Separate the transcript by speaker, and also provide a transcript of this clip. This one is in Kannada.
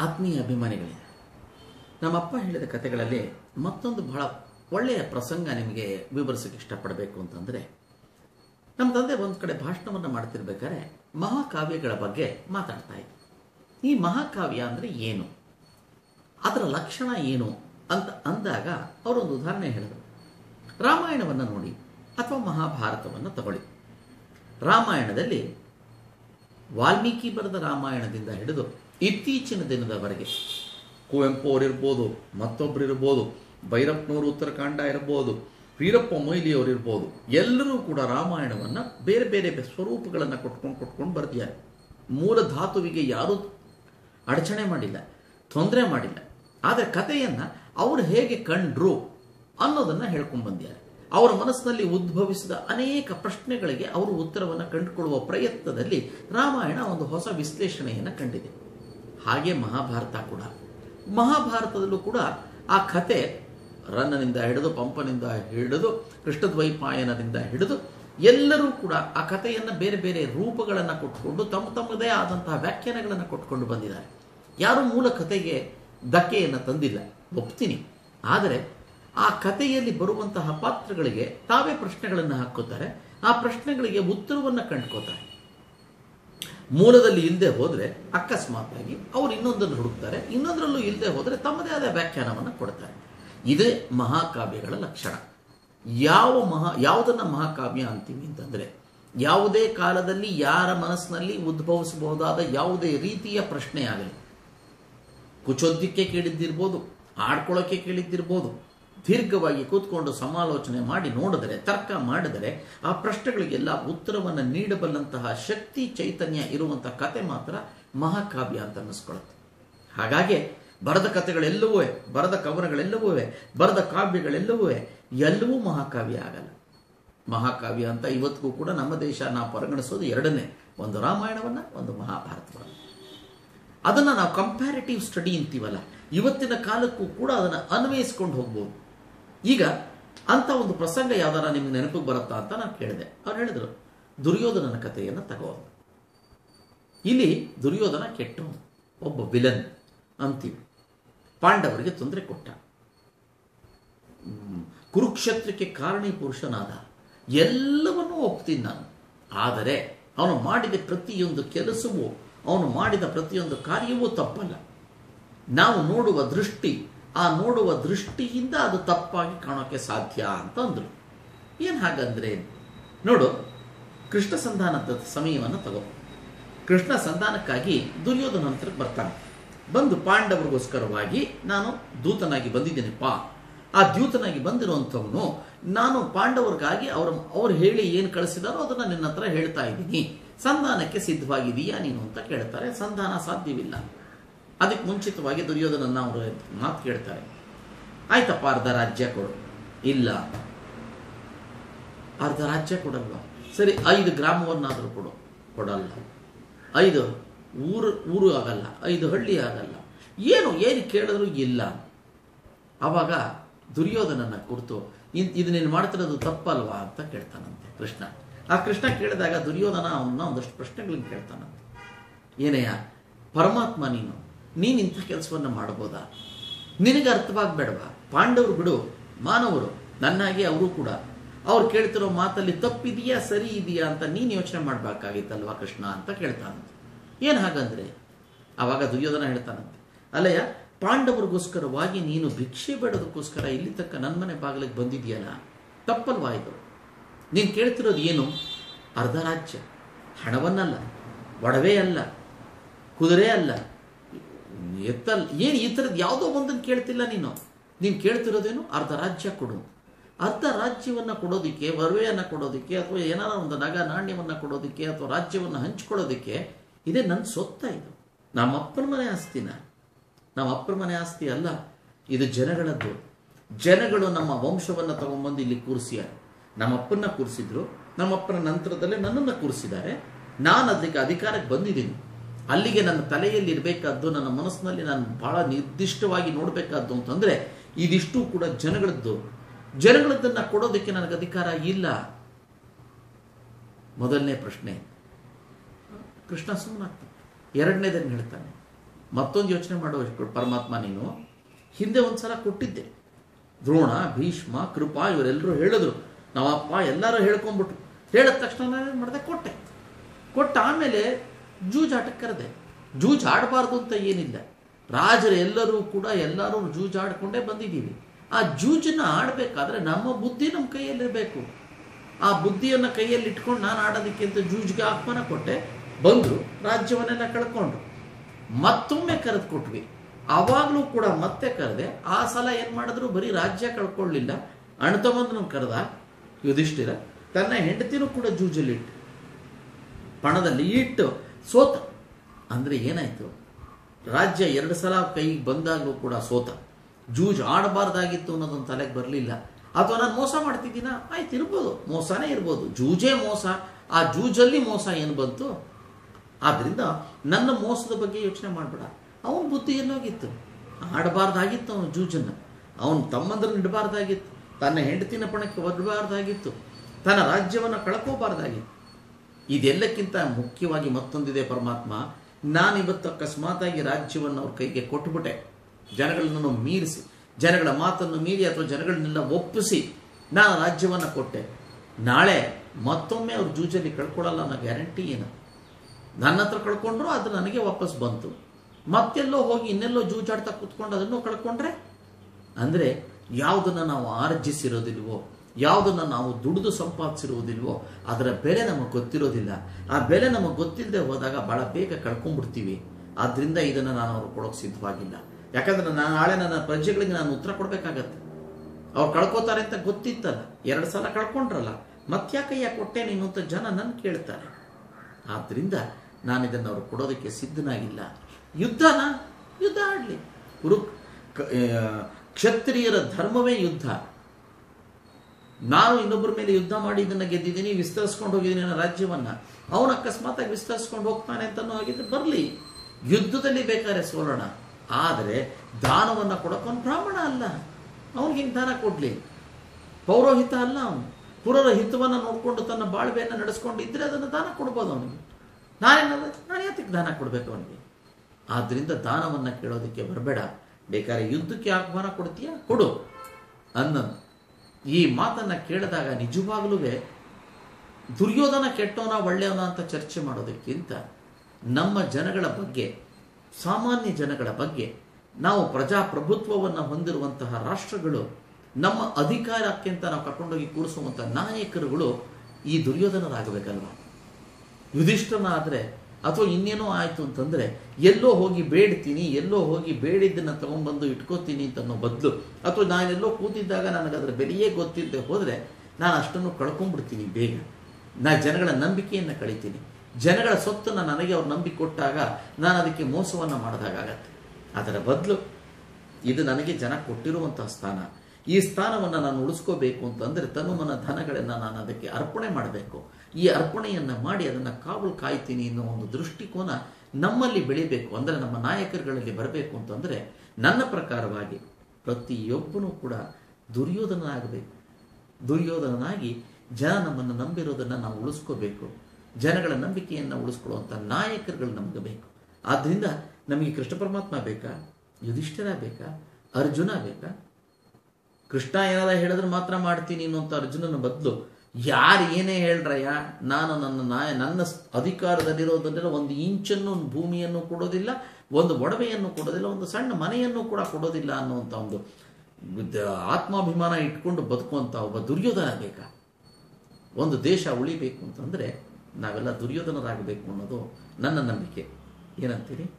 Speaker 1: ಆತ್ಮೀಯ ಅಭಿಮಾನಿಗಳಿದೆ ನಮ್ಮಪ್ಪ ಹೇಳಿದ ಕಥೆಗಳಲ್ಲಿ ಮತ್ತೊಂದು ಬಹಳ ಒಳ್ಳೆಯ ಪ್ರಸಂಗ ನಿಮಗೆ ವಿವರಿಸಕ್ಕೆ ಇಷ್ಟಪಡಬೇಕು ಅಂತಂದರೆ, ನಮ್ಮ ತಂದೆ ಒಂದು ಕಡೆ ಭಾಷಣವನ್ನು ಮಾಡ್ತಿರ್ಬೇಕಾದ್ರೆ ಮಹಾಕಾವ್ಯಗಳ ಬಗ್ಗೆ ಮಾತಾಡ್ತಾ ಇದ್ರು ಈ ಮಹಾಕಾವ್ಯ ಅಂದರೆ ಏನು? ಅದರ ಲಕ್ಷಣ ಏನು ಅಂತ ಅಂದಾಗ ಅವರೊಂದು ಉದಾಹರಣೆ ಹೇಳಿದರು. ರಾಮಾಯಣವನ್ನು ನೋಡಿ ಅಥವಾ ಮಹಾಭಾರತವನ್ನು ತಗೊಳ್ಳಿ. ರಾಮಾಯಣದಲ್ಲಿ ವಾಲ್ಮೀಕಿ ಬರೆದ ರಾಮಾಯಣದಿಂದ ಹಿಡಿದು ಇತ್ತೀಚಿನ ದಿನದವರೆಗೆ. ಕುವೆಂಪು ಅವರಿರ್ಬೋದು ಮತ್ತೊಬ್ಬರು ಇರ್ಬೋದು ಭೈರಪ್ಪನವರು ಉತ್ತರಕಾಂಡ ಇರ್ಬೋದು, ವೀರಪ್ಪ ಮೊಯ್ಲಿಯವರಿರ್ಬೋದು, ಎಲ್ಲರೂ ಕೂಡ ರಾಮಾಯಣವನ್ನು ಬೇರೆ ಬೇರೆ ಸ್ವರೂಪಗಳನ್ನು ಕೊಟ್ಕೊಂಡು ಕೊಟ್ಕೊಂಡು ಬರ್ತಿದ್ದಾರೆ ಮೂಲ ಧಾತುವಿಗೆ ಯಾರೂ ಅಡಚಣೆ ಮಾಡಿಲ್ಲ, ತೊಂದರೆ ಮಾಡಿಲ್ಲ. ಆದರೆ ಕಥೆಯನ್ನು ಅವರು ಹೇಗೆ ಕಂಡ್ರು ಅನ್ನೋದನ್ನು ಹೇಳ್ಕೊಂಡು ಬಂದಿದ್ದಾರೆ. ಅವರ ಮನಸ್ಸಿನಲ್ಲಿ ಉದ್ಭವಿಸಿದ ಅನೇಕ ಪ್ರಶ್ನೆಗಳಿಗೆ ಅವರು ಉತ್ತರವನ್ನು ಕಂಡುಕೊಳ್ಳುವ ಪ್ರಯತ್ನದಲ್ಲಿ ರಾಮಾಯಣ ಒಂದು ಹೊಸ ವಿಶ್ಲೇಷಣೆಯನ್ನು ಕಂಡಿದೆ. ಹಾಗೆ ಮಹಾಭಾರತ ಕೂಡ. ಮಹಾಭಾರತದಲ್ಲೂ ಕೂಡ ಆ ಕತೆ ರನ್ನನಿಂದ ಹಿಡಿದು, ಪಂಪನಿಂದ ಹಿಡಿದು, ಕೃಷ್ಣದ್ವೈಪಾಯನದಿಂದ ಹಿಡಿದು, ಎಲ್ಲರೂ ಕೂಡ ಆ ಕಥೆಯನ್ನು ಬೇರೆ ಬೇರೆ ರೂಪಗಳನ್ನು ಕೊಟ್ಕೊಂಡು ತಮ್ಮ ತಮ್ಮದೇ ಆದಂತಹ ವ್ಯಾಖ್ಯಾನಗಳನ್ನು ಕೊಟ್ಕೊಂಡು ಬಂದಿದ್ದಾರೆ. ಯಾರು ಮೂಲ ಕಥೆಗೆ ಧಕ್ಕೆಯನ್ನು ತಂದಿಲ್ಲ, ಒಪ್ತೀನಿ. ಆದರೆ ಆ ಕಥೆಯಲ್ಲಿ ಬರುವಂತಹ ಪಾತ್ರಗಳಿಗೆ ತಾವೇ ಪ್ರಶ್ನೆಗಳನ್ನು ಹಾಕೋತಾರೆ ಆ ಪ್ರಶ್ನೆಗಳಿಗೆ ಉತ್ತರವನ್ನು ಕಂಡುಕೋತಾರೆ. ಮೂಲದಲ್ಲಿ ಇಲ್ಲದೆ ಹೋದರೆ ಅಕಸ್ಮಾತ್ತಾಗಿ ಅವರು ಇನ್ನೊಂದನ್ನು ಹುಡುಕ್ತಾರೆ, ಇನ್ನೊಂದರಲ್ಲೂ ಇಲ್ಲದೆ ಹೋದರೆ ತಮ್ಮದೇ ಆದ ವ್ಯಾಖ್ಯಾನವನ್ನು ಕೊಡ್ತಾರೆ. ಇದೇ ಮಹಾಕಾವ್ಯಗಳ ಲಕ್ಷಣ. ಯಾವ ಮಹಾ, ಯಾವುದನ್ನು ಮಹಾಕಾವ್ಯ ಅಂತೀವಿ ಅಂತಂದ್ರೆ, ಯಾವುದೇ ಕಾಲದಲ್ಲಿ ಯಾರ ಮನಸ್ಸಿನಲ್ಲಿ ಉದ್ಭವಿಸಬಹುದಾದ ಯಾವುದೇ ರೀತಿಯ ಪ್ರಶ್ನೆ ಆಗಲಿ ಕುಚೋದ್ಯಕ್ಕೆ ಕೇಳಿದ್ದಿರ್ಬೋದು, ಆಡ್ಕೊಳ್ಳೋಕೆ ಕೇಳಿದ್ದಿರ್ಬೋದು ದೀರ್ಘವಾಗಿ ಕೂತ್ಕೊಂಡು ಸಮಾಲೋಚನೆ ಮಾಡಿ ನೋಡಿದರೆ, ತರ್ಕ ಮಾಡಿದರೆ, ಆ ಪ್ರಶ್ನೆಗಳಿಗೆಲ್ಲ ಉತ್ತರವನ್ನು ನೀಡಬಲ್ಲಂತಹ ಶಕ್ತಿ ಚೈತನ್ಯ ಇರುವಂತಹ ಕತೆ ಮಾತ್ರ ಮಹಾಕಾವ್ಯ ಅಂತ ಅನ್ನಿಸ್ಕೊಳ್ಳುತ್ತೆ. ಹಾಗಾಗಿ ಬರದ ಕಥೆಗಳೆಲ್ಲವೂ, ಬರದ ಕವನಗಳೆಲ್ಲವೂ, ಬರದ ಕಾವ್ಯಗಳೆಲ್ಲವೂ ಎಲ್ಲವೂ ಮಹಾಕಾವ್ಯ ಆಗಲ್ಲ. ಮಹಾಕಾವ್ಯ ಅಂತ ಇವತ್ತಿಗೂ ಕೂಡ ನಮ್ಮ ದೇಶ ನಾವು ಪರಿಗಣಿಸೋದು ಎರಡನೇ, ಒಂದು ರಾಮಾಯಣವನ್ನ, ಒಂದು ಮಹಾಭಾರತವನ್ನು. ಅದನ್ನು ನಾವು ಕಂಪ್ಯಾರಿಟಿವ್ ಸ್ಟಡಿ ಅಂತೀವಲ್ಲ. ಇವತ್ತಿನ ಕಾಲಕ್ಕೂ ಕೂಡ ಅದನ್ನು ಅನ್ವಯಿಸ್ಕೊಂಡು ಹೋಗ್ಬೋದು. ಈಗ ಅಂತ ಒಂದು ಪ್ರಸಂಗ ಯಾವ್ದಾರ ನಿಮ್ಗೆ ನೆನಪಿಗೆ ಬರುತ್ತಾ ಅಂತ ನಾನು ಕೇಳಿದೆ. ಅವ್ರು ಹೇಳಿದ್ರು, ದುರ್ಯೋಧನನ ಕಥೆಯನ್ನು ತಗೋದು. ಇಲ್ಲಿ ದುರ್ಯೋಧನ ಕೆಟ್ಟ ಒಬ್ಬ ವಿಲನ್ ಅಂತೀವಿ. ಪಾಂಡವರಿಗೆ ತೊಂದರೆ ಕೊಟ್ಟ. ಕುರುಕ್ಷೇತ್ರಕ್ಕೆ ಕಾರಣೀ ಪುರುಷನಾದ. ಎಲ್ಲವನ್ನೂ ಒಪ್ತೀನಿ ನಾನು. ಆದರೆ ಅವನು ಮಾಡಿದ ಪ್ರತಿಯೊಂದು ಕೆಲಸವೂ, ಅವನು ಮಾಡಿದ ಪ್ರತಿಯೊಂದು ಕಾರ್ಯವೂ ತಪ್ಪಲ್ಲ. ನಾವು ನೋಡುವ ದೃಷ್ಟಿ ಆ ನೋಡುವ ದೃಷ್ಟಿಯಿಂದ ಅದು ತಪ್ಪಾಗಿ ಕಾಣೋಕೆ ಸಾಧ್ಯ ಅಂತ ಅಂದರು. ಏನು ಹಾಗಂದ್ರೆ, ನೋಡು, ಕೃಷ್ಣ ಸಂಧಾನದ ಸಮಯವನ್ನು ತಗೋ. ಕೃಷ್ಣ ಸಂಧಾನಕ್ಕಾಗಿ ದುರ್ಯೋಧನ ಹತ್ರಕ್ಕೆ ಬರ್ತಾನೆ. ಬಂದು ಪಾಂಡವರಿಗೋಸ್ಕರವಾಗಿ ನಾನು ದೂತನಾಗಿ ಬಂದಿದ್ದೇನೆಪ್ಪ. ಆ ದ್ಯೂತನಾಗಿ ಬಂದಿರುವಂಥವನು, ನಾನು ಪಾಂಡವರಿಗಾಗಿ ಅವರ, ಅವ್ರು ಹೇಳಿ ಏನು ಕಳಿಸಿದಾರೋ ಅದನ್ನು ನಿನ್ನ ಹತ್ರ ಹೇಳ್ತಾ ಇದ್ದೀನಿ. ಸಂಧಾನಕ್ಕೆ ಸಿದ್ಧವಾಗಿದೆಯಾ ನೀನು ಅಂತ ಕೇಳ್ತಾರೆ. ಸಂಧಾನ ಸಾಧ್ಯವಿಲ್ಲ. ಅದಕ್ಕೆ ಮುಂಚಿತವಾಗಿ ದುರ್ಯೋಧನನ್ನ ಅವರು ಮಾತು ಕೇಳ್ತಾರೆ. ಆಯ್ತಪ್ಪ, ಅರ್ಧ ರಾಜ್ಯ ಕೊಡು. ಇಲ್ಲ. ಅರ್ಧ ರಾಜ್ಯ ಕೊಡಲ್ವ? ಸರಿ, ಐದು ಗ್ರಾಮವನ್ನಾದರೂ ಕೊಡು. ಕೊಡಲ್ಲ. ಐದು? ಊರು ಊರು ಆಗಲ್ಲ. ಐದು ಹಳ್ಳಿ ಆಗಲ್ಲ. ಏನು? ಏನು ಕೇಳಿದ್ರು ಇಲ್ಲ. ಆವಾಗ ದುರ್ಯೋಧನನ ಕುರಿತು ಇನ್- ಇದು ನೀನು ಮಾಡ್ತಿರೋದು ತಪ್ಪಲ್ವಾ? ಅಂತ ಕೇಳ್ತಾನಂತೆ ಕೃಷ್ಣ. ಆ ಕೃಷ್ಣ ಕೇಳಿದಾಗ ದುರ್ಯೋಧನ ಅವನ್ನ ಒಂದಷ್ಟು ಪ್ರಶ್ನೆಗಳನ್ನ ಕೇಳ್ತಾನಂತೆ. ಏನೆಯ? ಪರಮಾತ್ಮ ನೀನು? ನೀನು ಇಂಥ ಕೆಲಸವನ್ನು ಮಾಡ್ಬೋದಾ? ನಿನಗೆ ಅರ್ಥವಾಗಬೇಡವಾ? ಪಾಂಡವರು ಬಿಡು, ಮಾನವರು, ನನ್ನಾಗಿ ಅವರು ಕೂಡ. ಅವ್ರು ಕೇಳ್ತಿರೋ ಮಾತಲ್ಲಿ ತಪ್ಪಿದೆಯಾ, ಸರಿ ಇದೆಯಾ ಅಂತ ನೀನು ಯೋಚನೆ ಮಾಡಬೇಕಾಗಿತ್ತಲ್ವಾ ಕೃಷ್ಣ ಅಂತ ಕೇಳ್ತಾನಂತೆ ಏನು ಹಾಗಂದ್ರೆ? ಆವಾಗ ದುರ್ಯೋಧನ ಹೇಳ್ತಾನಂತೆ, ಅಲ್ಲಯ್ಯ, ಪಾಂಡವರಿಗೋಸ್ಕರವಾಗಿ ನೀನು ಭಿಕ್ಷೆ ಬೇಡೋದಕ್ಕೋಸ್ಕರ ಇಲ್ಲಿ ತಕ್ಕ ನನ್ನ ಮನೆ ಬಾಗಿಲಿಗೆ ಬಂದಿದೆಯಲ್ಲ? ತಪ್ಪಲ್ವಾ ಇದು? ನೀನು ಕೇಳ್ತಿರೋದು ಏನು? ಅರ್ಧ ರಾಜ್ಯ, ಹಣವನ್ನಲ್ಲ, ಒಡವೆ ಅಲ್ಲ, ಕುದುರೆ ಅಲ್ಲ ಎತ್ತಲ್, ಏನು ಈ ಥರದ್ದು ಯಾವುದೋ ಒಂದನ್ನು ಕೇಳ್ತಿಲ್ಲ ನೀನು. ನೀನು ಕೇಳ್ತಿರೋದೇನು? ಅರ್ಧ ರಾಜ್ಯ ಕೊಡು. ಅರ್ಧ ರಾಜ್ಯವನ್ನು ಕೊಡೋದಕ್ಕೆ ಒಡವೆಯನ್ನು ಕೊಡೋದಕ್ಕೆ, ಅಥವಾ ಏನಾರ ಒಂದು ನಗ ನಾಣ್ಯವನ್ನು ಕೊಡೋದಕ್ಕೆ, ಅಥವಾ ರಾಜ್ಯವನ್ನು ಹಂಚ್ಕೊಳ್ಳೋದಕ್ಕೆ, ಇದೇ ನನ್ನ ಸೊತ್ತ ಇದು. ನಮ್ಮ ಅಪ್ಪನ ಮನೆ ಆಸ್ತಿನ. ನಮ್ಮ ಅಪ್ಪನ ಮನೆ ಆಸ್ತಿ ಅಲ್ಲ, ಇದು ಜನಗಳದ್ದು. ಜನಗಳು ನಮ್ಮ ವಂಶವನ್ನು ತಗೊಂಬಂದು ಇಲ್ಲಿ ಕೂರಿಸ್ಯಾರ ನಮ್ಮ ಅಪ್ಪನ್ನ ಕೂರಿಸಿದ್ರು. ನಮ್ಮ ಅಪ್ಪನ ನಂತರದಲ್ಲೇ ನನ್ನನ್ನು ಕೂರಿಸಿದ್ದಾರೆ. ನಾನು ಅದಕ್ಕೆ ಅಧಿಕಾರಕ್ಕೆ ಬಂದಿದ್ದೀನಿ. ಅಲ್ಲಿಗೆ ನನ್ನ ತಲೆಯಲ್ಲಿ ಇರಬೇಕಾದ್ದು, ನನ್ನ ಮನಸ್ಸಿನಲ್ಲಿ ನಾನು ಬಹಳ ನಿರ್ದಿಷ್ಟವಾಗಿ ನೋಡಬೇಕಾದ್ದು ಅಂತಂದರೆ, ಇದಿಷ್ಟು ಕೂಡ ಜನಗಳದ್ದು. ಜನಗಳದ್ದನ್ನು ಕೊಡೋದಕ್ಕೆ ನನಗೆ ಅಧಿಕಾರ ಇಲ್ಲ. ಮೊದಲನೇ ಪ್ರಶ್ನೆ. ಕೃಷ್ಣ ಸುಮ್ಮನಾಗ್ತಾನೆ ಎರಡನೇದನ್ನು ಹೇಳ್ತಾನೆ. ಮತ್ತೊಂದು ಯೋಚನೆ ಮಾಡೋ ಪರಮಾತ್ಮ ನೀನು, ಹಿಂದೆ ಒಂದ್ಸಲ ಕೊಟ್ಟಿದ್ದೆ. ದ್ರೋಣ, ಭೀಷ್ಮ, ಕೃಪಾ, ಇವರೆಲ್ಲರೂ ಹೇಳಿದ್ರು. ನಮ್ಮಪ್ಪ ಎಲ್ಲರೂ ಹೇಳ್ಕೊಂಡ್ಬಿಟ್ರು. ಹೇಳಿದ ತಕ್ಷಣ ಮಾಡಿದೆ? ಕೊಟ್ಟೆ. ಕೊಟ್ಟ ಆಮೇಲೆ ಜೂಜಾಟಕ್ಕೆ ಕರೆದೆ ಜೂಜ್ ಆಡಬಾರ್ದು ಅಂತ ಏನಿಲ್ಲ. ರಾಜರು ಎಲ್ಲರೂ ಕೂಡ ಎಲ್ಲರೂ ಜೂಜಾಡ್ಕೊಂಡೇ ಬಂದಿದ್ದೀವಿ. ಆ ಜೂಜನ್ನ ಆಡಬೇಕಾದ್ರೆ ನಮ್ಮ ಬುದ್ಧಿ ನಮ್ಮ ಕೈಯಲ್ಲಿರಬೇಕು. ಆ ಬುದ್ಧಿಯನ್ನು ಕೈಯಲ್ಲಿ ಇಟ್ಕೊಂಡು ನಾನು ಆಡೋದಕ್ಕೆ ಅಂತ ಜೂಜ್ಗೆ ಆಹ್ವಾನ ಕೊಟ್ಟೆ. ಬಂದರು, ರಾಜ್ಯವನ್ನೆಲ್ಲ ಕಳ್ಕೊಂಡ್ರು. ಮತ್ತೊಮ್ಮೆ ಕರೆದು ಕೊಟ್ವಿ. ಆವಾಗಲೂ ಕೂಡ ಮತ್ತೆ ಕರೆದೆ, ಆ ಸಲ ಏನು ಮಾಡಿದ್ರು ಬರೀ ರಾಜ್ಯ ಕಳ್ಕೊಳ್ಳಿಲ್ಲ. ಅಣ್ತಮ್ಮಂದನು ಕರೆದ, ಯುಧಿಷ್ಠಿರ, ತನ್ನ ಹೆಂಡತಿನೂ ಕೂಡ ಜೂಜಲ್ಲಿಟ್ಟು ಪಣದಲ್ಲಿ ಇಟ್ಟು ಸೋತ. ಅಂದರೆ ಏನಾಯಿತು? ರಾಜ್ಯ ಎರಡು ಸಲ ಕೈಗೆ ಬಂದಾಗಲೂ ಕೂಡ ಸೋತ. ಜೂಜ್ ಆಡಬಾರ್ದಾಗಿತ್ತು ಅನ್ನೋದೊಂದು ತಲೆಗೆ ಬರಲಿಲ್ಲ. ಅಥವಾ ನಾನು ಮೋಸ ಮಾಡ್ತಿದ್ದೀನ? ಆಯ್ತು, ಇರ್ಬೋದು. ಮೋಸನೇ ಇರ್ಬೋದು. ಜೂಜೇ ಮೋಸ. ಆ ಜೂಜಲ್ಲಿ ಮೋಸ ಏನು ಬಂತು? ಆದ್ದರಿಂದ ನನ್ನ ಮೋಸದ ಬಗ್ಗೆ ಯೋಚನೆ ಮಾಡಬೇಡ. ಅವನ ಬುದ್ಧಿ ಎಲ್ಲೋಗಿತ್ತು. ಆಡಬಾರ್ದಾಗಿತ್ತು ಅವನು ಜೂಜನ್ನು. ಅವನು ತಮ್ಮಂದ್ರನ್ನ ಇಡಬಾರ್ದಾಗಿತ್ತು. ತನ್ನ ಹೆಂಡತಿನ ಪಣಕ್ಕೆ ಒದಬಾರ್ದಾಗಿತ್ತು ತನ್ನ ರಾಜ್ಯವನ್ನು ಕಳ್ಕೋಬಾರ್ದಾಗಿತ್ತು. ಇದೆಲ್ಲಕ್ಕಿಂತ ಮುಖ್ಯವಾಗಿ ಮತ್ತೊಂದಿದೆ ಪರಮಾತ್ಮ ನಾನು ಇವತ್ತು ಅಕಸ್ಮಾತಾಗಿ ರಾಜ್ಯವನ್ನು ಅವ್ರ ಕೈಗೆ ಕೊಟ್ಟುಬಿಟ್ಟೆ ಜನಗಳನ್ನು ಮೀರಿಸಿ, ಜನಗಳ ಮಾತನ್ನು ಮೀರಿ ಅಥವಾ ಜನಗಳನ್ನೆಲ್ಲ ಒಪ್ಪಿಸಿ ನಾನು ರಾಜ್ಯವನ್ನು ಕೊಟ್ಟೆ. ನಾಳೆ ಮತ್ತೊಮ್ಮೆ ಅವ್ರ ಜೂಜಲ್ಲಿ ಕಳ್ಕೊಳ್ಳಲ್ಲ ಅನ್ನೋ ಗ್ಯಾರಂಟಿ ಏನು? ನನ್ನ ಹತ್ರ ಕಳ್ಕೊಂಡ್ರು, ಅದು ನನಗೆ ವಾಪಸ್ ಬಂತು. ಮತ್ತೆಲ್ಲೋ ಹೋಗಿ ಇನ್ನೆಲ್ಲೋ ಜೂಜಾಡ್ತಾ ಕೂತ್ಕೊಂಡು ಅದನ್ನು ಕಳ್ಕೊಂಡ್ರೆ? ಅಂದರೆ ಯಾವುದನ್ನು ನಾವು ಆರ್ಜಿಸಿರೋದಿಲ್ವೋ? ಯಾವುದನ್ನು ನಾವು ದುಡಿದು ಸಂಪಾದಿಸಿರುವುದಿಲ್ವೋ ಅದರ ಬೆಲೆ ನಮಗೆ ಗೊತ್ತಿರೋದಿಲ್ಲ. ಆ ಬೆಲೆ ನಮಗೆ ಗೊತ್ತಿಲ್ಲದೆ ಹೋದಾಗ ಬಹಳ ಬೇಗ ಕಳ್ಕೊಂಡ್ಬಿಡ್ತೀವಿ. ಆದ್ದರಿಂದ ಇದನ್ನು ನಾನು ಅವ್ರು ಕೊಡೋಕೆ ಸಿದ್ಧವಾಗಿಲ್ಲ. ಯಾಕಂದ್ರೆ ನಾನು ನಾಳೆ ನನ್ನ ಪ್ರಜೆಗಳಿಗೆ ನಾನು ಉತ್ತರ ಕೊಡಬೇಕಾಗತ್ತೆ. ಅವ್ರು ಕಳ್ಕೋತಾರೆ ಅಂತ ಗೊತ್ತಿತ್ತಲ್ಲ. ಎರಡು ಸಲ ಕಳ್ಕೊಂಡ್ರಲ್ಲ. ಮತ್ತ್ಯಾಕಯ್ಯ ಕೊಟ್ಟೆ ನೀನು ಅಂತ ಜನ ನನ್ನ ಕೇಳ್ತಾರೆ. ಆದ್ದರಿಂದ ನಾನು ಇದನ್ನು ಅವ್ರು ಕೊಡೋದಕ್ಕೆ ಸಿದ್ಧನಾಗಿಲ್ಲ. ಯುದ್ಧನ? ಯುದ್ಧ ಆಡಲಿ. ಕುರು ಕ್ಷತ್ರಿಯರ ಧರ್ಮವೇ ಯುದ್ಧ. ನಾನು ಇನ್ನೊಬ್ಬರ ಮೇಲೆ ಯುದ್ಧ ಮಾಡಿ ಇದನ್ನು ಗೆದ್ದಿದ್ದೀನಿ, ವಿಸ್ತರಿಸ್ಕೊಂಡು ಹೋಗಿದ್ದೀನಿ ನನ್ನ ರಾಜ್ಯವನ್ನ ಅವನು ಅಕಸ್ಮಾತಾಗಿ ವಿಸ್ತರಿಸ್ಕೊಂಡು ಹೋಗ್ತಾನೆ ಅಂತನೂ ಹಾಗಿದ್ರೆ ಬರಲಿ. ಯುದ್ಧದಲ್ಲಿ ಬೇಕಾದ್ರೆ ಸೋಲೋಣ. ಆದರೆ ದಾನವನ್ನು ಕೊಡೋಕೆ ಬ್ರಾಹ್ಮಣ ಅಲ್ಲ. ಅವನಿಗೆ ಹಿಂಗೆ ದಾನ ಕೊಡಲಿ. ಪೌರೋಹಿತ ಅಲ್ಲ ಅವನು. ಪುರರ ಹಿತವನ್ನು ನೋಡಿಕೊಂಡು ತನ್ನ ಬಾಳ್ವೆಯನ್ನು ನಡೆಸ್ಕೊಂಡು ಇದ್ದರೆ ಅದನ್ನು ದಾನ ಕೊಡ್ಬೋದು ಅವನಿಗೆ. ನಾನೇನಲ್ಲ, ನಾನು ಯಾತಕ್ಕೆ ದಾನ ಕೊಡಬೇಕು ಅವನಿಗೆ? ಆದ್ದರಿಂದ ದಾನವನ್ನು ಕೇಳೋದಕ್ಕೆ ಬರಬೇಡ. ಬೇಕಾದ್ರೆ ಯುದ್ಧಕ್ಕೆ ಆಹ್ವಾನ ಕೊಡ್ತೀಯಾ? ಕೊಡು. ಅನ್ನೋದು. ಈ ಮಾತನ್ನ ಕೇಳಿದಾಗ ನಿಜವಾಗ್ಲೂ ದುರ್ಯೋಧನ ಕೆಟ್ಟವನ ಒಳ್ಳೆಯವನ ಅಂತ ಚರ್ಚೆ ಮಾಡೋದಕ್ಕಿಂತ ನಮ್ಮ ಜನಗಳ ಬಗ್ಗೆ, ಸಾಮಾನ್ಯ ಜನಗಳ ಬಗ್ಗೆ ನಾವು ಪ್ರಜಾಪ್ರಭುತ್ವವನ್ನು ಹೊಂದಿರುವಂತಹ ರಾಷ್ಟ್ರಗಳು, ನಮ್ಮ ಅಧಿಕಾರಕ್ಕೆ ಅಂತ ನಾವು ಕರ್ಕೊಂಡೋಗಿ ಕೂರಿಸುವಂತಹ ನಾಯಕರುಗಳು ಈ ದುರ್ಯೋಧನರಾಗಬೇಕಲ್ವಾ? ಯುಧಿಷ್ಠನಾದ್ರೆ ಅಥವಾ ಇನ್ನೇನೋ ಆಯಿತು ಅಂತಂದರೆ, ಎಲ್ಲೋ ಹೋಗಿ ಬೇಡ್ತೀನಿ, ಎಲ್ಲೋ ಹೋಗಿ ಬೇಡಿದ್ದನ್ನು ತೊಗೊಂಡ್ಬಂದು ಇಟ್ಕೋತೀನಿ ಅಂತ ಅನ್ನೋ ಬದಲು, ಅಥವಾ ನಾನೆಲ್ಲೋ ಕೂತಿದ್ದಾಗ ನನಗೆ ಅದರ ಬೆಲೆಯೇ ಗೊತ್ತಿಲ್ಲದೆ ಹೋದರೆ, ನಾನು ಅಷ್ಟನ್ನು ಕಳ್ಕೊಂಡ್ಬಿಡ್ತೀನಿ ಬೇಗ. ನಾ ಜನಗಳ ನಂಬಿಕೆಯನ್ನು ಕಳಿತೀನಿ. ಜನಗಳ ಸೊತ್ತನ್ನು ನನಗೆ ಅವ್ರು ನಂಬಿಕೆ ಕೊಟ್ಟಾಗ ನಾನು ಅದಕ್ಕೆ ಮೋಸವನ್ನು ಮಾಡಿದಾಗತ್ತೆ ಅದರ ಬದಲು, ಇದು ನನಗೆ ಜನ ಕೊಟ್ಟಿರುವಂತಹ ಸ್ಥಾನ. ಈ ಸ್ಥಾನವನ್ನು ನಾನು ಉಳಿಸ್ಕೋಬೇಕು ಅಂತಂದರೆ ತನು ಮನ ಧನಗಳನ್ನು ನಾನು ಅದಕ್ಕೆ ಅರ್ಪಣೆ ಮಾಡಬೇಕು. ಈ ಅರ್ಪಣೆಯನ್ನು ಮಾಡಿ ಅದನ್ನು ಕಾವಲು ಕಾಯ್ತೀನಿ ಅನ್ನೋ ಒಂದು ದೃಷ್ಟಿಕೋನ ನಮ್ಮಲ್ಲಿ ಬೆಳಿಬೇಕು. ಅಂದರೆ ನಮ್ಮ ನಾಯಕರುಗಳಲ್ಲಿ ಬರಬೇಕು ಅಂತಂದರೆ ನನ್ನ ಪ್ರಕಾರವಾಗಿ ಪ್ರತಿಯೊಬ್ಬನೂ ಕೂಡ ದುರ್ಯೋಧನನಾಗಬೇಕು. ದುರ್ಯೋಧನನಾಗಿ ಜನ ನಮ್ಮನ್ನು ನಂಬಿರೋದನ್ನು ನಾವು ಉಳಿಸ್ಕೋಬೇಕು. ಜನಗಳ ನಂಬಿಕೆಯನ್ನು ಉಳಿಸ್ಕೊಳ್ಳುವಂಥ ನಾಯಕರುಗಳು ನಮಗೆ ಬೇಕು. ಆದ್ದರಿಂದ ನಮಗೆ ಕೃಷ್ಣ ಪರಮಾತ್ಮ ಬೇಕಾ? ಯುಧಿಷ್ಠಿರ ಬೇಕಾ? ಅರ್ಜುನ ಬೇಕಾ? ಕೃಷ್ಣ ಏನಾರ ಹೇಳಿದ್ರೆ ಮಾತ್ರ ಮಾಡ್ತೀನಿ ಅನ್ನುವಂಥ ಅರ್ಜುನನ ಬದಲು ಯಾರು ಏನೇ ಹೇಳ್ರಯ್ಯ, ನಾನು ನನ್ನ ನಾಯ, ನನ್ನ ಅಧಿಕಾರದಲ್ಲಿರೋದನ್ನೆಲ್ಲ ಒಂದು ಇಂಚನ್ನು, ಒಂದು ಭೂಮಿಯನ್ನು ಕೊಡೋದಿಲ್ಲ, ಒಂದು ಒಡವೆಯನ್ನು ಕೊಡೋದಿಲ್ಲ, ಒಂದು ಸಣ್ಣ ಮನೆಯನ್ನು ಕೂಡ ಕೊಡೋದಿಲ್ಲ ಅನ್ನುವಂಥ ಒಂದು ಆತ್ಮಾಭಿಮಾನ ಇಟ್ಕೊಂಡು ಬದುಕುವಂಥ ಒಬ್ಬ ದುರ್ಯೋಧನ ಬೇಕಾ. ಒಂದು ದೇಶ ಉಳಿಬೇಕು ಅಂತಂದರೆ ನಾವೆಲ್ಲ ದುರ್ಯೋಧನರಾಗಬೇಕು ಅನ್ನೋದು ನನ್ನ ನಂಬಿಕೆ. ಏನಂತೀರಿ?